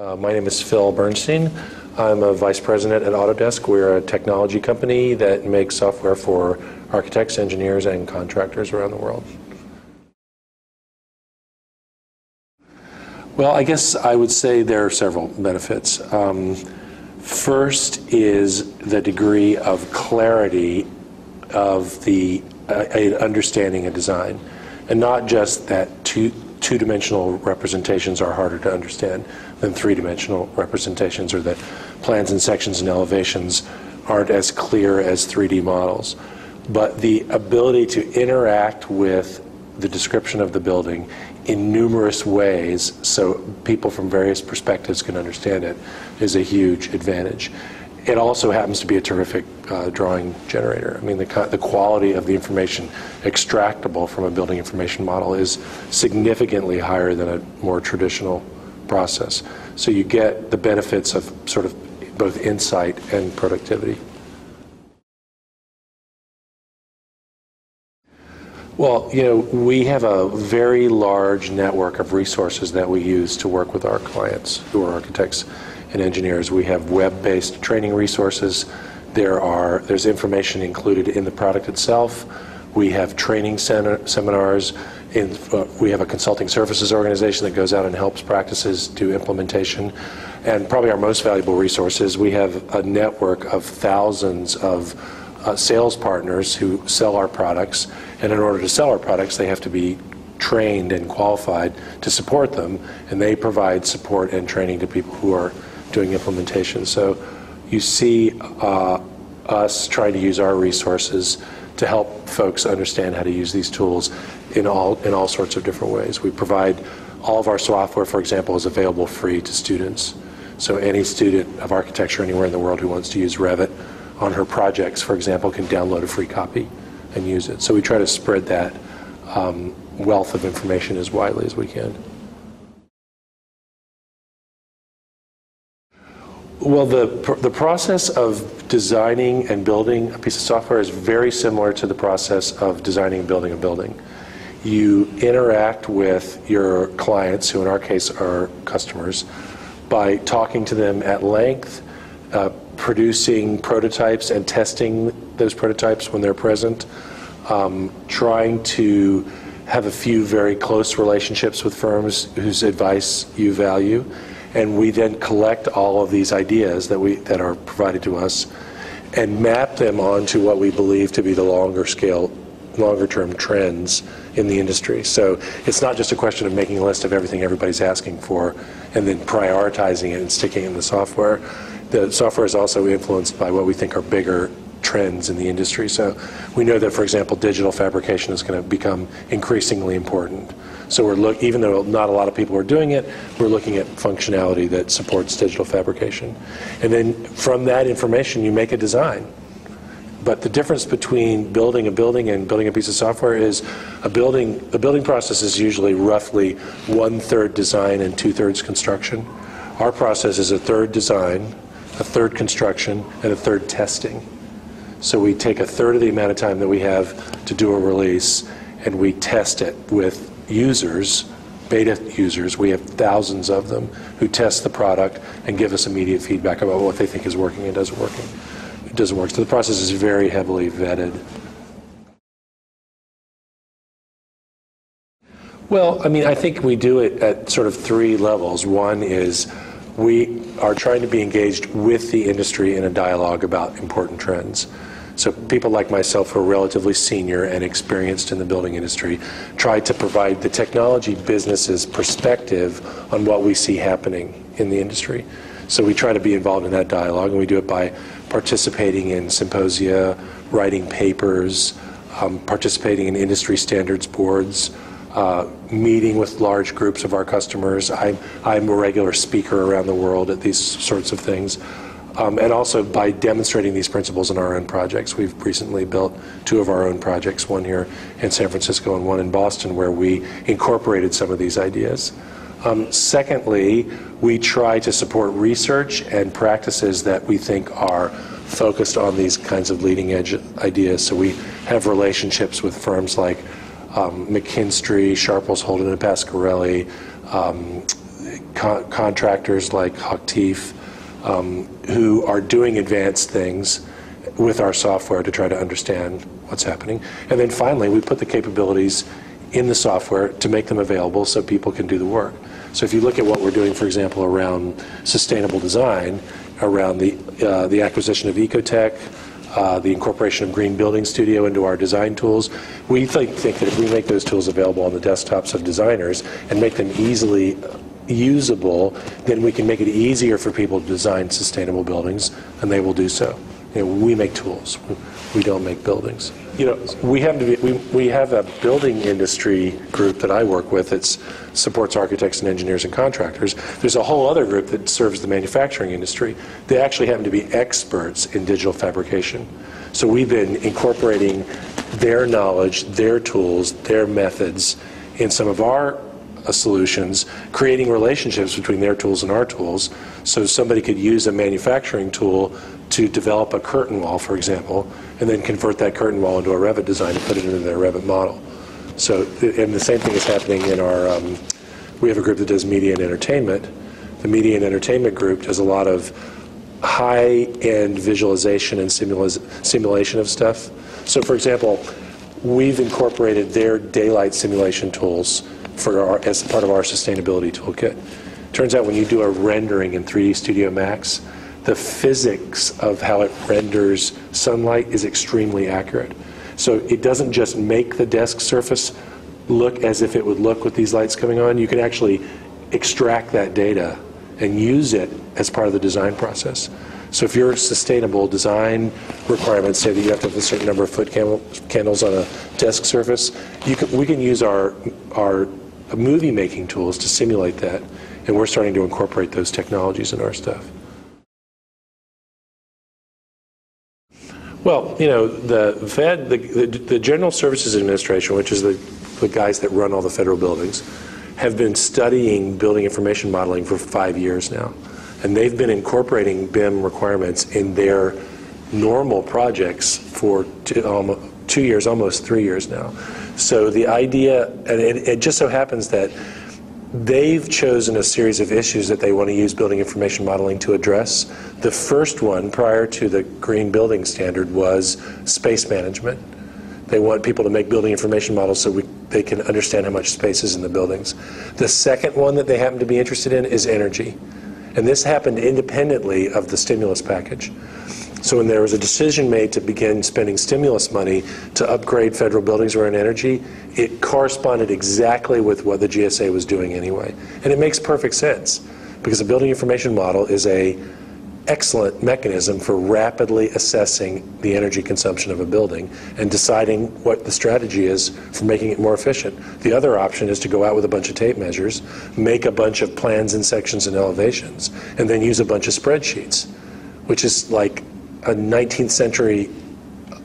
Uh, my name is Phil Bernstein. I'm a vice president at Autodesk. We're a technology company that makes software for architects, engineers, and contractors around the world. Well, I guess I would say there are several benefits. Um, first is the degree of clarity of the uh, understanding a design, and not just that two two-dimensional representations are harder to understand than three-dimensional representations, or that plans and sections and elevations aren't as clear as 3D models. But the ability to interact with the description of the building in numerous ways so people from various perspectives can understand it is a huge advantage. It also happens to be a terrific uh, drawing generator. I mean, the, the quality of the information extractable from a building information model is significantly higher than a more traditional process. So you get the benefits of sort of both insight and productivity. Well, you know, we have a very large network of resources that we use to work with our clients who are architects and engineers. We have web-based training resources. There are there's information included in the product itself. We have training center, seminars. In, uh, we have a consulting services organization that goes out and helps practices do implementation. And probably our most valuable resource is we have a network of thousands of uh, sales partners who sell our products. And in order to sell our products, they have to be trained and qualified to support them. And they provide support and training to people who are doing implementation. So you see uh, us trying to use our resources to help folks understand how to use these tools in all in all sorts of different ways. We provide all of our software, for example, is available free to students. So any student of architecture anywhere in the world who wants to use Revit on her projects, for example, can download a free copy and use it. So we try to spread that um, wealth of information as widely as we can. Well, the, the process of designing and building a piece of software is very similar to the process of designing and building a building. You interact with your clients, who in our case are customers, by talking to them at length, uh, producing prototypes and testing those prototypes when they're present, um, trying to have a few very close relationships with firms whose advice you value and we then collect all of these ideas that we that are provided to us and map them onto what we believe to be the longer scale longer term trends in the industry. So it's not just a question of making a list of everything everybody's asking for and then prioritizing it and sticking it in the software. The software is also influenced by what we think are bigger trends in the industry. So we know that, for example, digital fabrication is going to become increasingly important. So we're look, even though not a lot of people are doing it, we're looking at functionality that supports digital fabrication. And then from that information, you make a design. But the difference between building a building and building a piece of software is a building, the building process is usually roughly one third design and two thirds construction. Our process is a third design, a third construction, and a third testing. So we take a third of the amount of time that we have to do a release and we test it with users, beta users, we have thousands of them who test the product and give us immediate feedback about what they think is working and doesn't working. It doesn't work. So the process is very heavily vetted. Well, I mean, I think we do it at sort of three levels. One is we are trying to be engaged with the industry in a dialogue about important trends. So people like myself who are relatively senior and experienced in the building industry try to provide the technology business's perspective on what we see happening in the industry. So we try to be involved in that dialogue, and we do it by participating in symposia, writing papers, um, participating in industry standards boards, uh, meeting with large groups of our customers. I'm, I'm a regular speaker around the world at these sorts of things. Um, and also by demonstrating these principles in our own projects. We've recently built two of our own projects, one here in San Francisco and one in Boston, where we incorporated some of these ideas. Um, secondly, we try to support research and practices that we think are focused on these kinds of leading edge ideas. So we have relationships with firms like um, McKinstry, Sharples, Holden, and Pasquarelli, um, co- contractors like Hochtief, um, who are doing advanced things with our software to try to understand what's happening. And then finally, we put the capabilities in the software to make them available so people can do the work. So if you look at what we're doing, for example, around sustainable design, around the, uh, the acquisition of Ecotect, uh, the incorporation of Green Building Studio into our design tools, we think, think that if we make those tools available on the desktops of designers and make them easily usable, then we can make it easier for people to design sustainable buildings, and they will do so. You know, we make tools. We don't make buildings. You know, we have to be, we, we have a building industry group that I work with that supports architects and engineers and contractors. There's a whole other group that serves the manufacturing industry. They actually happen to be experts in digital fabrication. So we've been incorporating their knowledge, their tools, their methods in some of our solutions, creating relationships between their tools and our tools. So somebody could use a manufacturing tool to develop a curtain wall, for example, and then convert that curtain wall into a Revit design and put it into their Revit model. So, and the same thing is happening in our, um, we have a group that does media and entertainment. The media and entertainment group does a lot of high-end visualization and simula- simulation of stuff. So, for example, we've incorporated their daylight simulation tools for our, as part of our sustainability toolkit. Turns out when you do a rendering in 3D Studio Max, the physics of how it renders sunlight is extremely accurate. So it doesn't just make the desk surface look as if it would look with these lights coming on. You can actually extract that data and use it as part of the design process. So if your sustainable design requirements say that you have to have a certain number of foot candles on a desk surface, can, we can use our, our movie making tools to simulate that, and we're starting to incorporate those technologies in our stuff. Well, you know, the Fed, the, the, the, General Services Administration, which is the, the guys that run all the federal buildings, have been studying building information modeling for five years now. And they've been incorporating BIM requirements in their normal projects for two, um, two years, almost three years now. So the idea, and it, it just so happens that they've chosen a series of issues that they want to use building information modeling to address. The first one, prior to the green building standard, was space management. They want people to make building information models so we, they can understand how much space is in the buildings. The second one that they happen to be interested in is energy. And this happened independently of the stimulus package. So when there was a decision made to begin spending stimulus money to upgrade federal buildings around energy, it corresponded exactly with what the GSA was doing anyway. And it makes perfect sense because a building information model is a excellent mechanism for rapidly assessing the energy consumption of a building and deciding what the strategy is for making it more efficient. The other option is to go out with a bunch of tape measures, make a bunch of plans and sections and elevations, and then use a bunch of spreadsheets, which is like a 19th century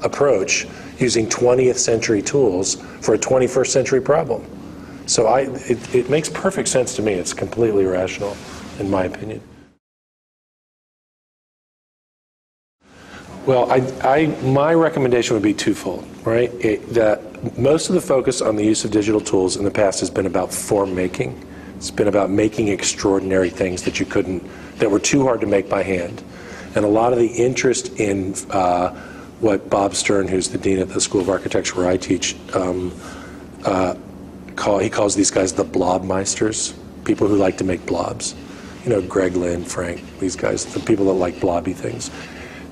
approach using 20th century tools for a 21st century problem. So I, it, it makes perfect sense to me. It's completely rational, in my opinion. Well, I, I, my recommendation would be twofold, right? It, that most of the focus on the use of digital tools in the past has been about form making. It's been about making extraordinary things that you couldn't, that were too hard to make by hand. And a lot of the interest in uh, what Bob Stern, who's the dean at the School of Architecture where I teach, um, uh, call, he calls these guys the blobmeisters, people who like to make blobs. You know, Greg Lynn, Frank, these guys, the people that like blobby things.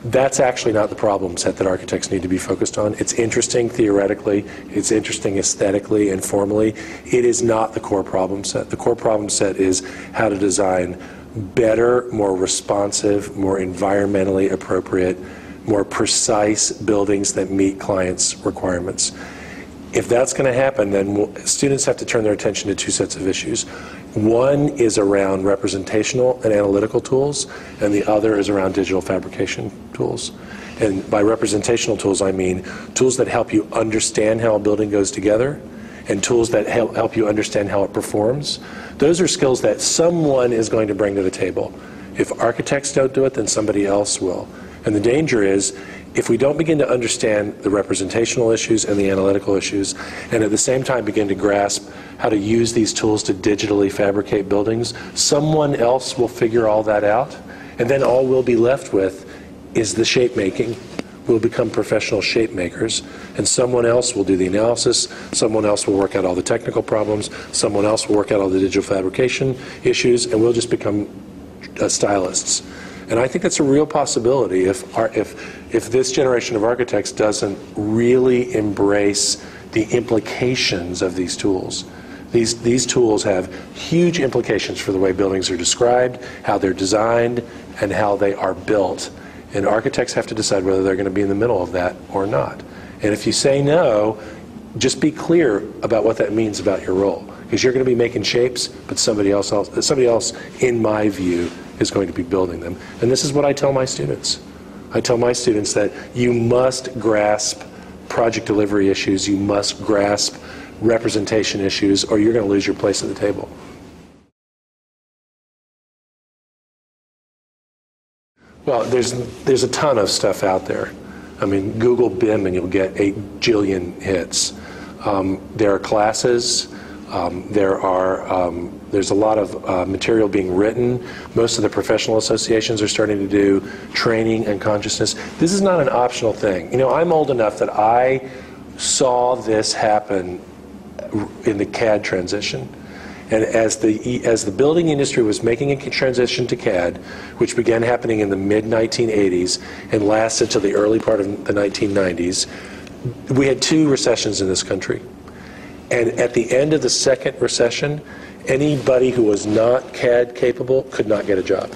That's actually not the problem set that architects need to be focused on. It's interesting theoretically, it's interesting aesthetically and formally. It is not the core problem set. The core problem set is how to design better, more responsive, more environmentally appropriate, more precise buildings that meet clients' requirements. If that's going to happen, then students have to turn their attention to two sets of issues. One is around representational and analytical tools, and the other is around digital fabrication tools. And by representational tools, I mean tools that help you understand how a building goes together and tools that help, help you understand how it performs. Those are skills that someone is going to bring to the table. If architects don't do it, then somebody else will. And the danger is if we don't begin to understand the representational issues and the analytical issues, and at the same time begin to grasp how to use these tools to digitally fabricate buildings, someone else will figure all that out, and then all we'll be left with is the shape making. We'll become professional shape makers, and someone else will do the analysis, someone else will work out all the technical problems, someone else will work out all the digital fabrication issues, and we'll just become uh, stylists. And I think that's a real possibility if, our, if, if this generation of architects doesn't really embrace the implications of these tools. These, these tools have huge implications for the way buildings are described, how they're designed, and how they are built. And architects have to decide whether they're going to be in the middle of that or not. And if you say no, just be clear about what that means about your role. Because you're going to be making shapes, but somebody else, somebody else, in my view, is going to be building them. And this is what I tell my students. I tell my students that you must grasp project delivery issues, you must grasp representation issues, or you're going to lose your place at the table. Well, there's, there's a ton of stuff out there. I mean, Google BIM and you'll get a jillion hits. Um, there are classes. Um, there are um, there's a lot of uh, material being written. Most of the professional associations are starting to do training and consciousness. This is not an optional thing. You know, I'm old enough that I saw this happen in the CAD transition. And as the, as the building industry was making a transition to CAD, which began happening in the mid 1980s and lasted to the early part of the 1990s, we had two recessions in this country. And at the end of the second recession, anybody who was not CAD capable could not get a job.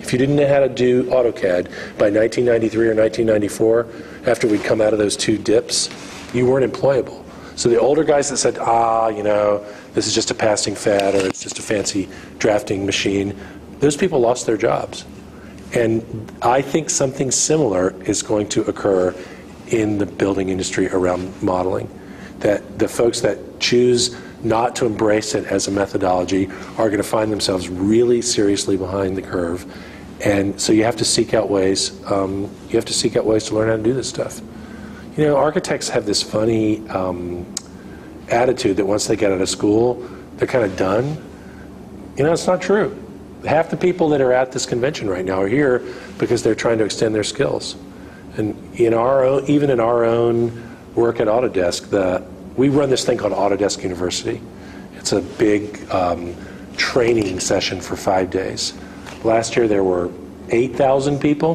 If you didn't know how to do AutoCAD by 1993 or 1994, after we'd come out of those two dips, you weren't employable. So the older guys that said, ah, you know, this is just a passing fad or it's just a fancy drafting machine, those people lost their jobs. And I think something similar is going to occur in the building industry around modeling that the folks that choose not to embrace it as a methodology are going to find themselves really seriously behind the curve. And so you have to seek out ways. Um, you have to seek out ways to learn how to do this stuff. You know, architects have this funny um, attitude that once they get out of school, they're kind of done. You know, it's not true. Half the people that are at this convention right now are here because they're trying to extend their skills. And in our own, even in our own work at Autodesk, the we run this thing called Autodesk University. It's a big um, training session for five days. Last year there were 8,000 people.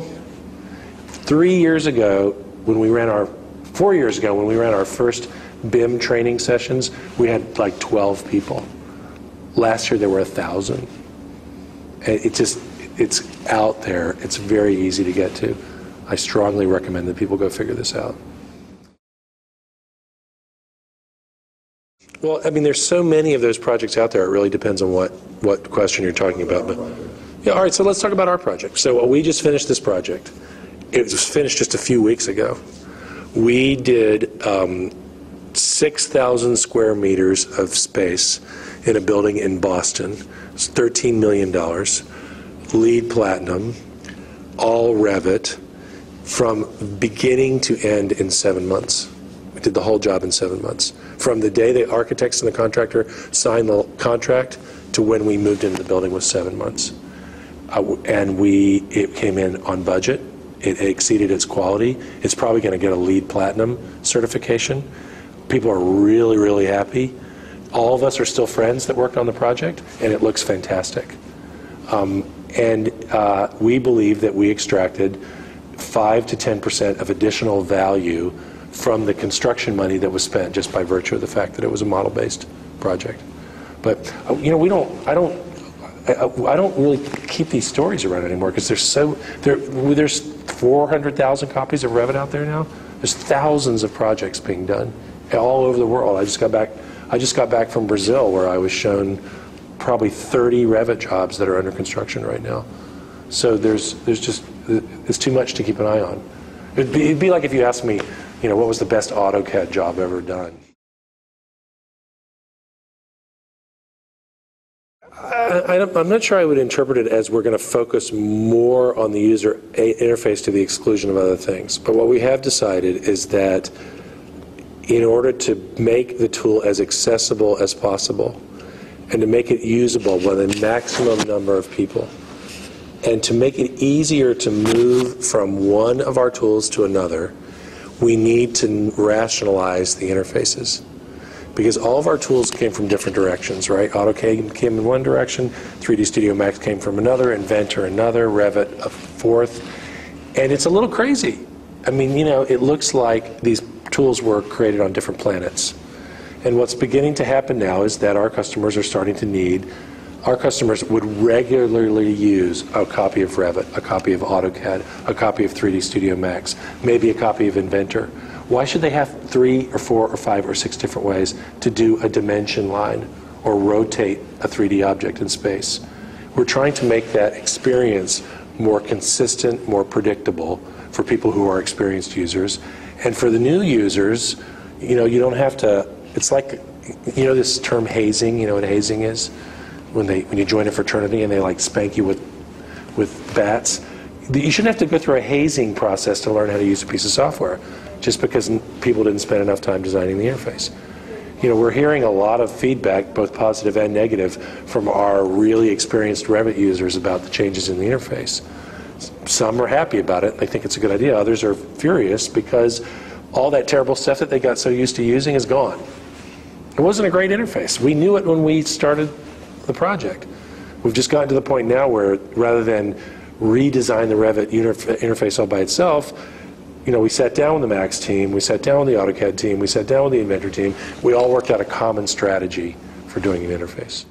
Three years ago, when we ran our, four years ago, when we ran our first BIM training sessions, we had like 12 people. Last year there were a 1,000. It just, it's out there. It's very easy to get to. I strongly recommend that people go figure this out. Well, I mean, there's so many of those projects out there. It really depends on what, what question you're talking about. But yeah, all right. So let's talk about our project. So we just finished this project. It was finished just a few weeks ago. We did um, 6,000 square meters of space in a building in Boston. It's $13 million, LEED platinum, all Revit, from beginning to end in seven months. We did the whole job in seven months from the day the architects and the contractor signed the contract to when we moved into the building was seven months. Uh, and we, it came in on budget. It exceeded its quality. It's probably going to get a LEED platinum certification. People are really, really happy. All of us are still friends that worked on the project, and it looks fantastic. Um, and uh, we believe that we extracted 5 to 10% of additional value from the construction money that was spent just by virtue of the fact that it was a model-based project. But uh, you know, we don't. I don't. I, I don't really keep these stories around anymore because there's so there. There's 400,000 copies of Revit out there now. There's thousands of projects being done all over the world. I just got back. I just got back from Brazil where I was shown probably 30 Revit jobs that are under construction right now. So there's there's just it's too much to keep an eye on. It'd be, it'd be like if you asked me, you know, what was the best AutoCAD job ever done? I, I'm not sure I would interpret it as we're going to focus more on the user interface to the exclusion of other things. But what we have decided is that in order to make the tool as accessible as possible and to make it usable by the maximum number of people, and to make it easier to move from one of our tools to another, we need to rationalize the interfaces. Because all of our tools came from different directions, right? AutoCAD came in one direction, 3D Studio Max came from another, Inventor another, Revit a fourth. And it's a little crazy. I mean, you know, it looks like these tools were created on different planets. And what's beginning to happen now is that our customers are starting to need, our customers would regularly use a copy of Revit, a copy of AutoCAD, a copy of 3D Studio Max, maybe a copy of Inventor. Why should they have three or four or five or six different ways to do a dimension line or rotate a 3D object in space? We're trying to make that experience more consistent, more predictable for people who are experienced users. And for the new users, you know, you don't have to, it's like, you know this term hazing, you know what hazing is? When they, when you join a fraternity and they like spank you with, with bats. You shouldn't have to go through a hazing process to learn how to use a piece of software, just because people didn't spend enough time designing the interface. You know, we're hearing a lot of feedback, both positive and negative, from our really experienced Revit users about the changes in the interface. Some are happy about it, they think it's a good idea. Others are furious because all that terrible stuff that they got so used to using is gone. It wasn't a great interface. We knew it when we started the project. We've just gotten to the point now where rather than redesign the Revit interface all by itself, you know, we sat down with the Max team, we sat down with the AutoCAD team, we sat down with the Inventor team. We all worked out a common strategy for doing an interface.